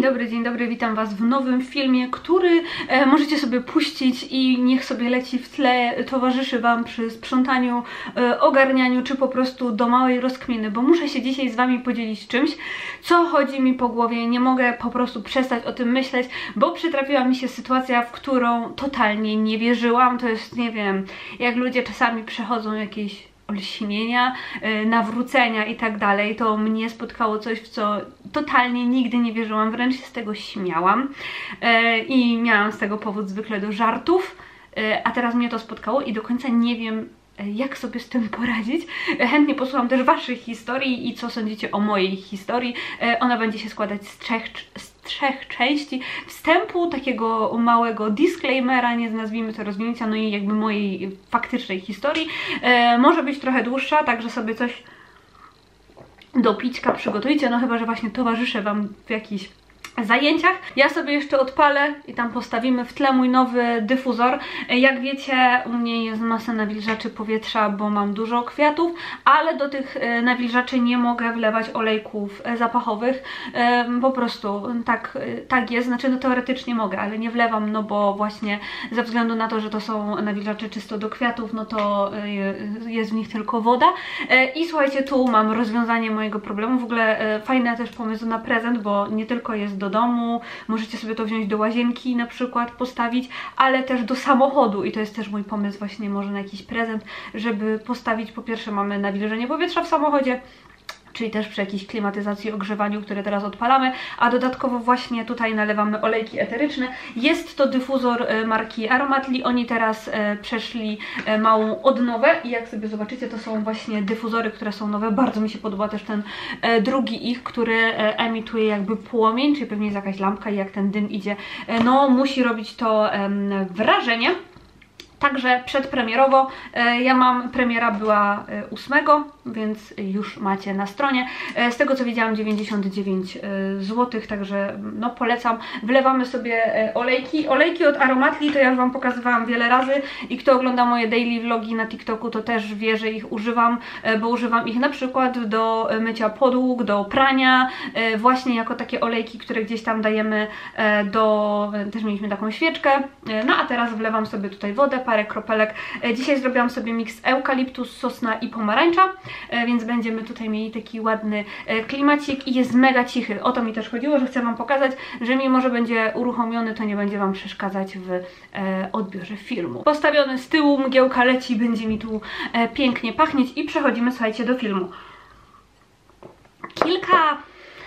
Dzień dobry, dzień dobry, witam Was w nowym filmie, który e, możecie sobie puścić i niech sobie leci w tle, towarzyszy Wam przy sprzątaniu, e, ogarnianiu, czy po prostu do małej rozkminy, bo muszę się dzisiaj z Wami podzielić czymś, co chodzi mi po głowie, nie mogę po prostu przestać o tym myśleć, bo przytrafiła mi się sytuacja, w którą totalnie nie wierzyłam, to jest, nie wiem, jak ludzie czasami przechodzą jakieś olśnienia, y, nawrócenia i tak dalej, to mnie spotkało coś, w co totalnie nigdy nie wierzyłam, wręcz się z tego śmiałam y, i miałam z tego powód zwykle do żartów, y, a teraz mnie to spotkało i do końca nie wiem, jak sobie z tym poradzić. Chętnie posłucham też Waszych historii i co sądzicie o mojej historii. Ona będzie się składać z trzech, z trzech części wstępu, takiego małego disclaimera, nie nazwijmy to rozwinięcia, no i jakby mojej faktycznej historii. E, może być trochę dłuższa, także sobie coś do pićka przygotujcie, no chyba, że właśnie towarzyszę Wam w jakiś zajęciach. Ja sobie jeszcze odpalę i tam postawimy w tle mój nowy dyfuzor. Jak wiecie, u mnie jest masa nawilżaczy powietrza, bo mam dużo kwiatów, ale do tych e, nawilżaczy nie mogę wlewać olejków e, zapachowych. E, po prostu tak, tak jest, znaczy no teoretycznie mogę, ale nie wlewam, no bo właśnie ze względu na to, że to są nawilżacze czysto do kwiatów, no to jest w nich tylko woda. I słuchajcie, tu mam rozwiązanie mojego problemu. W ogóle fajny też pomysł na prezent, bo nie tylko jest do domu, możecie sobie to wziąć do łazienki na przykład, postawić, ale też do samochodu. I to jest też mój pomysł właśnie może na jakiś prezent, żeby postawić, po pierwsze mamy nawilżenie powietrza w samochodzie, czyli też przy jakiejś klimatyzacji, ogrzewaniu, które teraz odpalamy, a dodatkowo właśnie tutaj nalewamy olejki eteryczne. Jest to dyfuzor e, marki Aromatli, oni teraz e, przeszli e, małą odnowę i jak sobie zobaczycie, to są właśnie dyfuzory, które są nowe. Bardzo mi się podoba też ten drugi ich, który emituje jakby płomień, czyli pewnie jest jakaś lampka i jak ten dym idzie, no musi robić to wrażenie. Także przedpremierowo, e, ja mam, premiera była 8, e, więc już macie na stronie. E, z tego co widziałam 99 zł, także no polecam. Wlewamy sobie olejki. Olejki od Aromatli to ja już Wam pokazywałam wiele razy i kto ogląda moje daily vlogi na TikToku to też wie, że ich używam, bo używam ich na przykład do mycia podłóg, do prania, właśnie jako takie olejki, które gdzieś tam dajemy do... też mieliśmy taką świeczkę, no a teraz wlewam sobie tutaj wodę, parę kropelek. E, dzisiaj zrobiłam sobie miks eukaliptus, sosna i pomarańcza, e, więc będziemy tutaj mieli taki ładny e, klimacik i jest mega cichy. O to mi też chodziło, że chcę Wam pokazać, że mimo, że będzie uruchomiony, to nie będzie Wam przeszkadzać w odbiorze filmu. Postawiony z tyłu, mgiełka leci, będzie mi tu pięknie pachnieć i przechodzimy, słuchajcie, do filmu. Kilka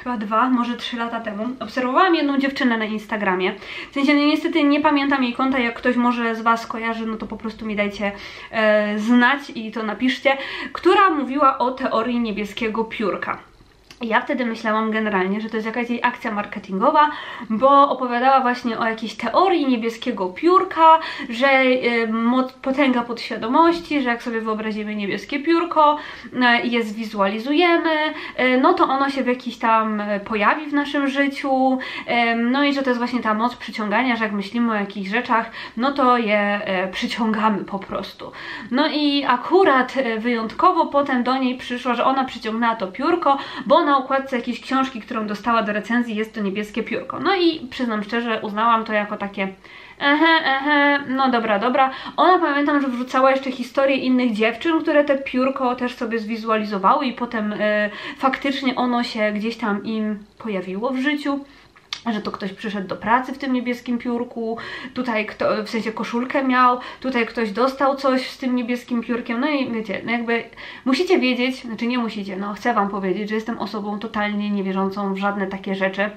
chyba dwa, może trzy lata temu, obserwowałam jedną dziewczynę na Instagramie. W sensie, no niestety nie pamiętam jej konta, jak ktoś może z Was kojarzy, no to po prostu mi dajcie e, znać i to napiszcie, która mówiła o teorii niebieskiego piórka. Ja wtedy myślałam generalnie, że to jest jakaś jej akcja marketingowa, bo opowiadała właśnie o jakiejś teorii niebieskiego piórka, że potęga podświadomości, że jak sobie wyobrazimy niebieskie piórko i je zwizualizujemy, y, no to ono się w jakiś tam pojawi w naszym życiu, no i że to jest właśnie ta moc przyciągania, że jak myślimy o jakichś rzeczach, no to je przyciągamy po prostu. No i akurat wyjątkowo potem do niej przyszło, że ona przyciągnęła to piórko, bo ona na okładce jakiejś książki, którą dostała do recenzji jest to niebieskie piórko. No i przyznam szczerze, uznałam to jako takie ehe, ehe, no dobra, dobra. Ona pamiętam, że wrzucała jeszcze historię innych dziewczyn, które te piórko też sobie zwizualizowały i potem e, faktycznie ono się gdzieś tam im pojawiło w życiu że to ktoś przyszedł do pracy w tym niebieskim piórku, tutaj kto, w sensie koszulkę miał, tutaj ktoś dostał coś z tym niebieskim piórkiem, no i wiecie, no jakby musicie wiedzieć, znaczy nie musicie, no chcę Wam powiedzieć, że jestem osobą totalnie niewierzącą w żadne takie rzeczy,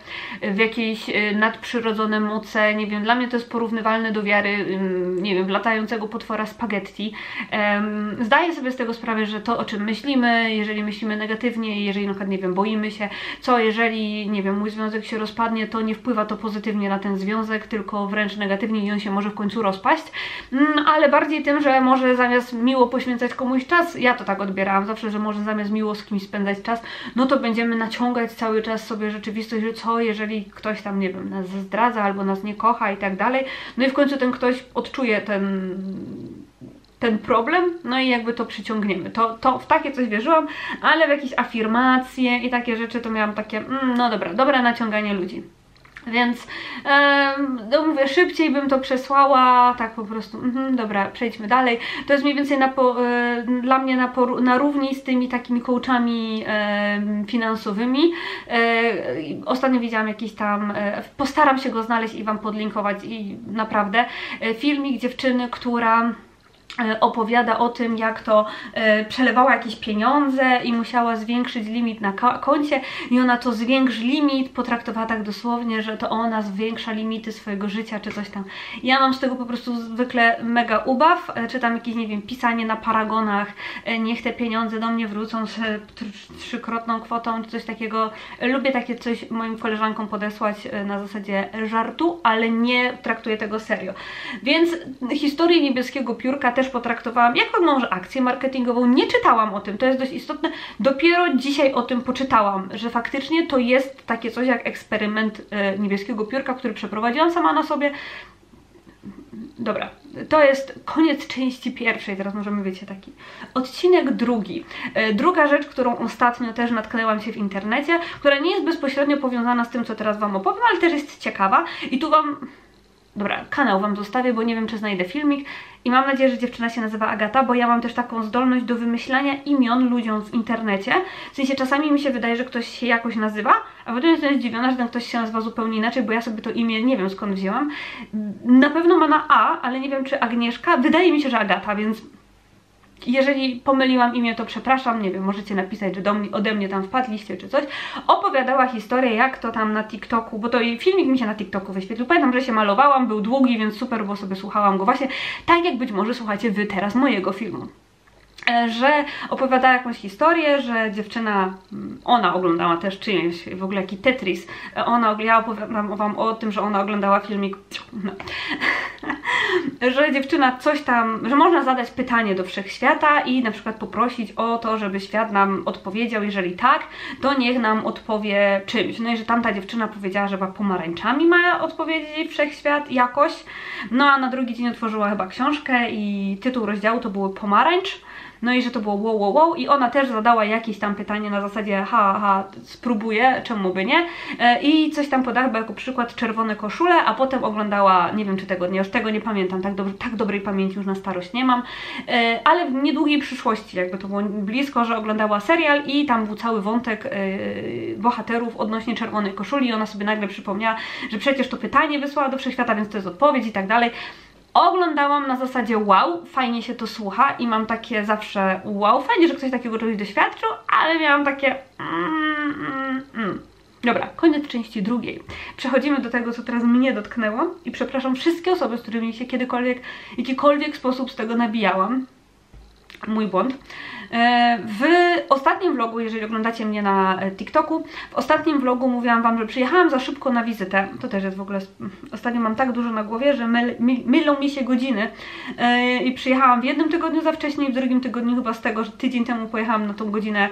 w jakieś y, nadprzyrodzone moce, nie wiem, dla mnie to jest porównywalne do wiary, nie wiem, latającego potwora spaghetti. Zdaję sobie z tego sprawę, że to o czym myślimy, jeżeli myślimy negatywnie, jeżeli na przykład, nie wiem, boimy się, co jeżeli, nie wiem, mój związek się rozpadnie, to to nie wpływa to pozytywnie na ten związek, tylko wręcz negatywnie i on się może w końcu rozpaść, mm, ale bardziej tym, że może zamiast miło poświęcać komuś czas, ja to tak odbierałam zawsze, że może zamiast miło z kimś spędzać czas, no to będziemy naciągać cały czas sobie rzeczywistość, że co jeżeli ktoś tam, nie wiem, nas zdradza albo nas nie kocha i tak dalej, no i w końcu ten ktoś odczuje ten ten problem, no i jakby to przyciągniemy. To, to w takie coś wierzyłam, ale w jakieś afirmacje i takie rzeczy to miałam takie, mm, no dobra, dobre naciąganie ludzi. Więc no mówię, szybciej bym to przesłała, tak po prostu, mhm, dobra, przejdźmy dalej. To jest mniej więcej na po, e, dla mnie na, por, na równi z tymi takimi coachami finansowymi. E, ostatnio widziałam jakiś tam, e, postaram się go znaleźć i Wam podlinkować i naprawdę filmik dziewczyny, która opowiada o tym, jak to e, przelewała jakieś pieniądze i musiała zwiększyć limit na koncie i ona to zwiększ limit potraktowała tak dosłownie, że to ona zwiększa limity swojego życia czy coś tam. Ja mam z tego po prostu zwykle mega ubaw, e, czytam jakieś, nie wiem, pisanie na paragonach, niech te pieniądze do mnie wrócą z trzykrotną kwotą czy coś takiego. Lubię takie coś moim koleżankom podesłać na zasadzie żartu, ale nie traktuję tego serio. Więc historię niebieskiego piórka też potraktowałam jako może akcję marketingową. Nie czytałam o tym, to jest dość istotne. Dopiero dzisiaj o tym poczytałam, że faktycznie to jest takie coś jak eksperyment e, niebieskiego piórka, który przeprowadziłam sama na sobie. Dobra, to jest koniec części pierwszej, teraz możemy, wiecie, taki odcinek drugi. E, druga rzecz, którą ostatnio też natknęłam się w internecie, która nie jest bezpośrednio powiązana z tym, co teraz Wam opowiem, ale też jest ciekawa i tu Wam Dobra, kanał Wam zostawię, bo nie wiem, czy znajdę filmik i mam nadzieję, że dziewczyna się nazywa Agata, bo ja mam też taką zdolność do wymyślania imion ludziom w internecie. W sensie czasami mi się wydaje, że ktoś się jakoś nazywa, a potem jestem zdziwiona, że ten ktoś się nazywa zupełnie inaczej, bo ja sobie to imię nie wiem skąd wzięłam. Na pewno ma na A, ale nie wiem czy Agnieszka. Wydaje mi się, że Agata, więc jeżeli pomyliłam imię, to przepraszam, nie wiem, możecie napisać, że do ode mnie tam wpadliście czy coś. Opowiadała historię, jak to tam na TikToku, bo to filmik mi się na TikToku wyświetlił. Pamiętam, że się malowałam, był długi, więc super, bo sobie słuchałam go właśnie tak, jak być może słuchacie wy teraz mojego filmu. E, że opowiadała jakąś historię, że dziewczyna, mm, ona oglądała też czyjeś, w ogóle jaki Tetris, e, ona, ja opowiadam wam o tym, że ona oglądała filmik, no. że dziewczyna coś tam, że można zadać pytanie do wszechświata i na przykład poprosić o to, żeby świat nam odpowiedział, jeżeli tak, to niech nam odpowie czymś. No i że tamta dziewczyna powiedziała, że chyba pomarańczami ma odpowiedzieć wszechświat jakoś, no a na drugi dzień otworzyła chyba książkę i tytuł rozdziału to były pomarańcz, no i że to było wow, wow, wow i ona też zadała jakieś tam pytanie na zasadzie ha, ha, spróbuję, czemu by nie? E, i coś tam podała jako przykład czerwone koszule, a potem oglądała, nie wiem czy tego dnia, już tego nie pamiętam, tak, dobrze, tak dobrej pamięci już na starość nie mam, e, ale w niedługiej przyszłości jakby to było blisko, że oglądała serial i tam był cały wątek e, bohaterów odnośnie czerwonej koszuli i ona sobie nagle przypomniała, że przecież to pytanie wysłała do wszechświata, więc to jest odpowiedź i tak dalej oglądałam na zasadzie wow, fajnie się to słucha i mam takie zawsze wow, fajnie, że ktoś takiego czegoś doświadczył, ale miałam takie mm, mm, mm. Dobra, koniec części drugiej. Przechodzimy do tego, co teraz mnie dotknęło i przepraszam wszystkie osoby, z którymi się kiedykolwiek, jakikolwiek sposób z tego nabijałam. Mój błąd. E, w ostatnim vlogu, jeżeli oglądacie mnie na e, TikToku, w ostatnim vlogu mówiłam Wam, że przyjechałam za szybko na wizytę. To też jest w ogóle, ostatnio mam tak dużo na głowie, że myl, mylą mi się godziny. E, I przyjechałam w jednym tygodniu za wcześnie, w drugim tygodniu chyba z tego, że tydzień temu pojechałam na tą godzinę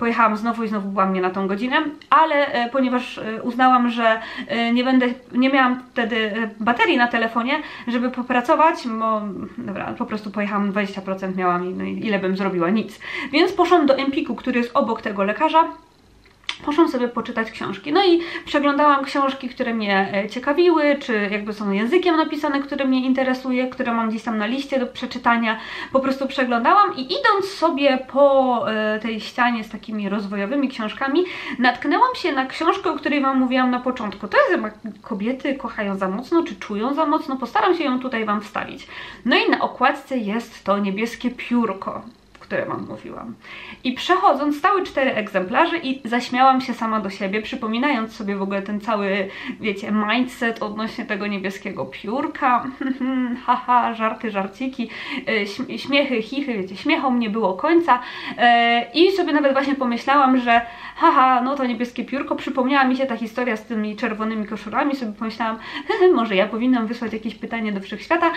pojechałam znowu i znowu byłam nie na tą godzinę, ale e, ponieważ e, uznałam, że e, nie będę, nie miałam wtedy baterii na telefonie, żeby popracować, bo dobra, po prostu pojechałam 20% miałam i no, ile bym zrobiła? Nic. Więc poszłam do Empiku, który jest obok tego lekarza, poszłam sobie poczytać książki. No i przeglądałam książki, które mnie e, ciekawiły, czy jakby są językiem napisane, który mnie interesuje, które mam gdzieś tam na liście do przeczytania. Po prostu przeglądałam i idąc sobie po e, tej ścianie z takimi rozwojowymi książkami, natknęłam się na książkę, o której Wam mówiłam na początku. To jest chyba kobiety kochają za mocno, czy czują za mocno. Postaram się ją tutaj Wam wstawić. No i na okładce jest to niebieskie piórko które Wam mówiłam. I przechodząc, stały cztery egzemplarze i zaśmiałam się sama do siebie, przypominając sobie w ogóle ten cały, wiecie, mindset odnośnie tego niebieskiego piórka. Haha, żarty, żarciki, e, śmiechy, chichy, wiecie, śmiechom nie było końca. E, I sobie nawet właśnie pomyślałam, że haha, no to niebieskie piórko, przypomniała mi się ta historia z tymi czerwonymi koszulami, sobie pomyślałam, może ja powinnam wysłać jakieś pytanie do wszechświata,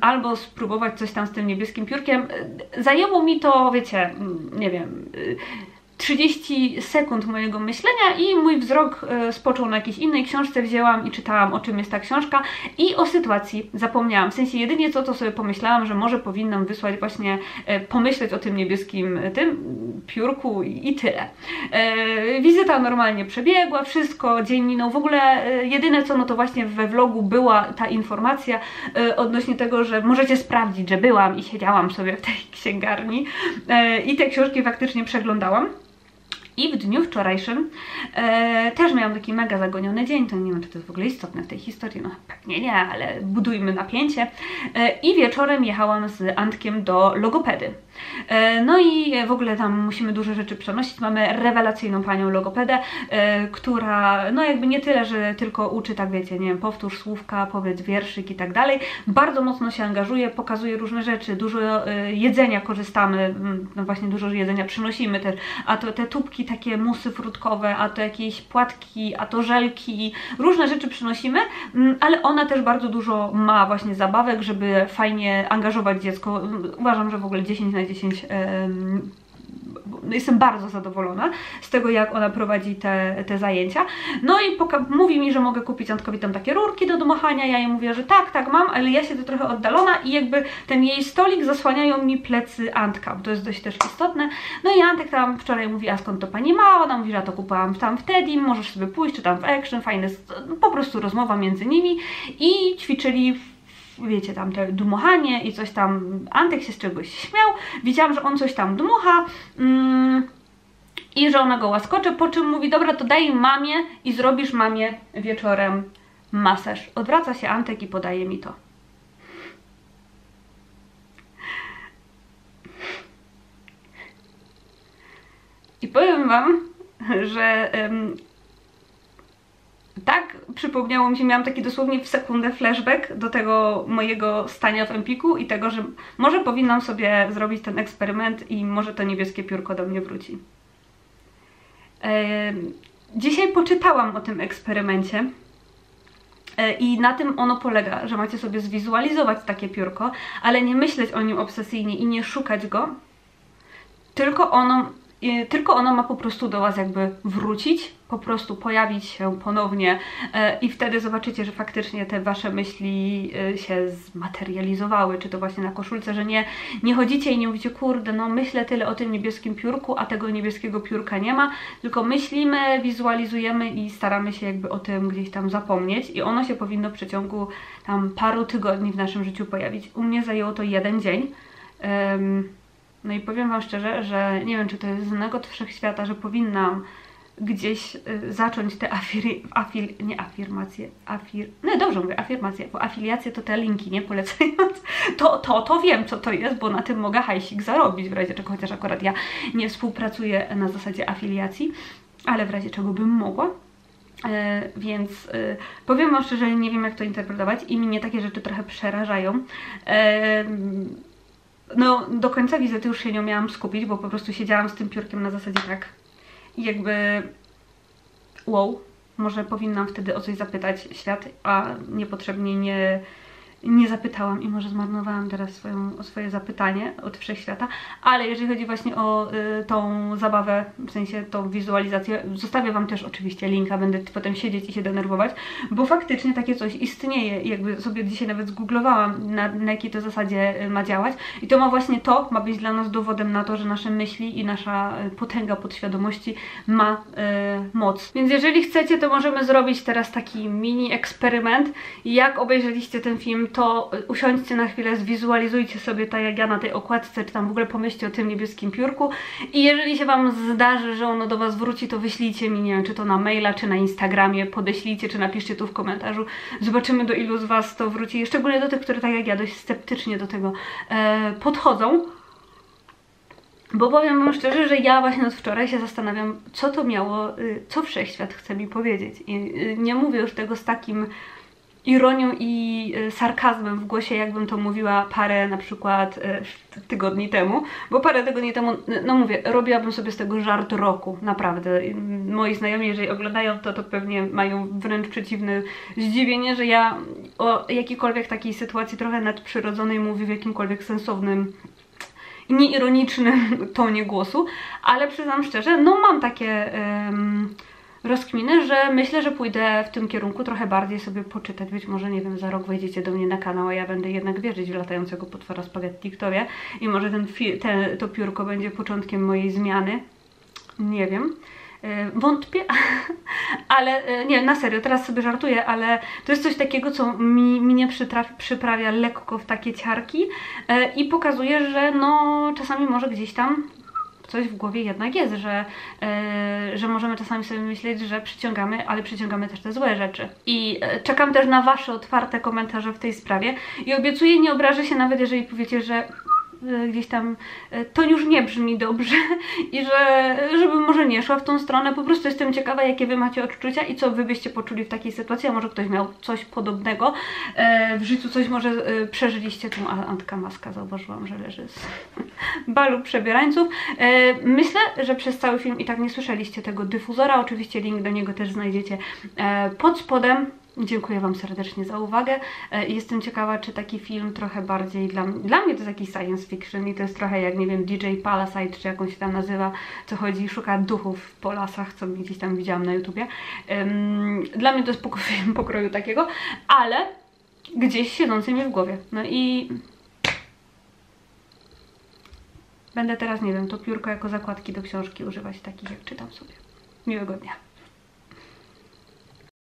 albo spróbować coś tam z tym niebieskim piórkiem. Zajęło mi to, wiecie, mm, nie wiem 30 sekund mojego myślenia i mój wzrok e, spoczął na jakiejś innej książce, wzięłam i czytałam o czym jest ta książka i o sytuacji zapomniałam. W sensie jedynie co to sobie pomyślałam, że może powinnam wysłać właśnie, e, pomyśleć o tym niebieskim tym piórku i, tyle. E, wizyta normalnie przebiegła, wszystko, dzień minął. W ogóle e, jedyne co, no to właśnie we vlogu była ta informacja e, odnośnie tego, że możecie sprawdzić, że byłam i siedziałam sobie w tej księgarni i te książki faktycznie przeglądałam. I w dniu wczorajszym e, też miałam taki mega zagoniony dzień, to nie wiem, czy to jest w ogóle istotne w tej historii, no pewnie nie, ale budujmy napięcie. E, I wieczorem jechałam z Antkiem do logopedy. E, no i w ogóle tam musimy duże rzeczy przenosić. Mamy rewelacyjną panią logopedę, e, która no jakby nie tyle, że tylko uczy, tak wiecie, nie wiem, powtórz słówka, powiedz wierszyk i tak dalej. Bardzo mocno się angażuje, pokazuje różne rzeczy, dużo e, jedzenia korzystamy, no właśnie dużo jedzenia przynosimy też, a to te tubki takie musy frutkowe, a to jakieś płatki, a to żelki, różne rzeczy przynosimy, mm, ale ona też bardzo dużo ma właśnie zabawek, żeby fajnie angażować dziecko. Uważam, że w ogóle 10 na 10 jestem bardzo zadowolona z tego, jak ona prowadzi te, te zajęcia. No i mówi mi, że mogę kupić Antkowi tam takie rurki do dmuchania, ja jej mówię, że tak, tak mam, ale ja siedzę trochę oddalona i jakby ten jej stolik zasłaniają mi plecy Antka, bo to jest dość też istotne. No i Antek tam wczoraj mówi, a skąd to pani ma? Ona mówi, że ja to kupowałam tam wtedy, możesz sobie pójść, czy tam w Action, fajne, po prostu rozmowa między nimi i ćwiczyli w wiecie, tam te dmuchanie i coś tam, Antek się z czegoś śmiał, widziałam, że on coś tam dmucha mm, i że ona go łaskocze, po czym mówi, dobra, to daj mamie i zrobisz mamie wieczorem masaż. Odwraca się Antek i podaje mi to. I powiem Wam, że tak przypomniało mi się, miałam taki dosłownie w sekundę flashback do tego mojego stania w Empiku i tego, że może powinnam sobie zrobić ten eksperyment i może to niebieskie piórko do mnie wróci. Dzisiaj poczytałam o tym eksperymencie e, i na tym ono polega, że macie sobie zwizualizować takie piórko, ale nie myśleć o nim obsesyjnie i nie szukać go, tylko ono tylko ono ma po prostu do Was jakby wrócić, po prostu pojawić się ponownie e, i wtedy zobaczycie, że faktycznie te Wasze myśli e, się zmaterializowały, czy to właśnie na koszulce, że nie, nie chodzicie i nie mówicie, kurde, no myślę tyle o tym niebieskim piórku, a tego niebieskiego piórka nie ma, tylko myślimy, wizualizujemy i staramy się jakby o tym gdzieś tam zapomnieć i ono się powinno w przeciągu tam paru tygodni w naszym życiu pojawić. U mnie zajęło to jeden dzień. No i powiem Wam szczerze, że nie wiem, czy to jest z innego wszechświata, że powinnam gdzieś y, zacząć te afir, afil, nie afirmacje, afir, no dobrze mówię, afirmacje, bo afiliacje to te linki, nie polecając, to, to, to wiem, co to jest, bo na tym mogę hajsik zarobić, w razie czego, chociaż akurat ja nie współpracuję na zasadzie afiliacji, ale w razie czego bym mogła. E, więc e, powiem Wam szczerze, nie wiem jak to interpretować i mnie takie rzeczy trochę przerażają. E, no do końca wizyty już się nie miałam skupić, bo po prostu siedziałam z tym piórkiem na zasadzie tak. I jakby wow, może powinnam wtedy o coś zapytać świat, a niepotrzebnie nie nie zapytałam i może zmarnowałam teraz swoją, swoje zapytanie od wszechświata, ale jeżeli chodzi właśnie o y, tą zabawę, w sensie tą wizualizację, zostawię Wam też oczywiście linka, będę potem siedzieć i się denerwować, bo faktycznie takie coś istnieje, jakby sobie dzisiaj nawet zgooglowałam, na, na jakiej to zasadzie y, ma działać i to ma właśnie to, ma być dla nas dowodem na to, że nasze myśli i nasza y, potęga podświadomości ma y, moc. Więc jeżeli chcecie, to możemy zrobić teraz taki mini eksperyment, jak obejrzeliście ten film, to usiądźcie na chwilę, zwizualizujcie sobie tak jak ja na tej okładce, czy tam w ogóle pomyślcie o tym niebieskim piórku i jeżeli się Wam zdarzy, że ono do Was wróci, to wyślijcie mi, nie wiem, czy to na maila, czy na Instagramie, podeślijcie, czy napiszcie tu w komentarzu. Zobaczymy do ilu z Was to wróci, szczególnie do tych, które tak jak ja dość sceptycznie do tego e, podchodzą. Bo powiem Wam szczerze, że ja właśnie od wczoraj się zastanawiam, co to miało, y, co wszechświat chce mi powiedzieć. I y, nie mówię już tego z takim ironią i e, sarkazmem w głosie, jakbym to mówiła parę na przykład e, tygodni temu, bo parę tygodni temu, no mówię, robiłabym sobie z tego żart roku, naprawdę. Moi znajomi, jeżeli oglądają to, to pewnie mają wręcz przeciwne zdziwienie, że ja o jakiejkolwiek takiej sytuacji trochę nadprzyrodzonej mówię w jakimkolwiek sensownym nieironicznym tonie głosu, ale przyznam szczerze, no mam takie... rozkminy, że myślę, że pójdę w tym kierunku trochę bardziej sobie poczytać. Być może, nie wiem, za rok wejdziecie do mnie na kanał, a ja będę jednak wierzyć w latającego potwora spaghetti Ktowie i może ten, to piórko będzie początkiem mojej zmiany. Nie wiem. E, wątpię, ale e, nie, na serio, teraz sobie żartuję, ale to jest coś takiego, co mi, mnie przyprawia lekko w takie ciarki e, i pokazuje, że no czasami może gdzieś tam coś w głowie jednak jest, że, yy, że możemy czasami sobie myśleć, że przyciągamy, ale przyciągamy też te złe rzeczy. I yy, czekam też na Wasze otwarte komentarze w tej sprawie i obiecuję, nie obrażę się nawet, jeżeli powiecie, że gdzieś tam y, to już nie brzmi dobrze i że żebym może nie szła w tą stronę, po prostu jestem ciekawa jakie wy macie odczucia i co wy byście poczuli w takiej sytuacji, a może ktoś miał coś podobnego y, w życiu, coś może przeżyliście, tą Antka Maska zauważyłam, że leży z balu przebierańców. Myślę, że przez cały film i tak nie słyszeliście tego dyfuzora, oczywiście link do niego też znajdziecie pod spodem Dziękuję Wam serdecznie za uwagę e, jestem ciekawa, czy taki film trochę bardziej dla, dla mnie to jest jakiś science fiction i to jest trochę jak, nie wiem, DJ Palasite, czy jak on się tam nazywa, co chodzi szuka duchów po lasach, co gdzieś tam widziałam na YouTubie. Dla mnie to jest film pokroju takiego, ale gdzieś siedzący mi w głowie. No i będę teraz, nie wiem, to piórko jako zakładki do książki używać takich, jak czytam sobie. Miłego dnia.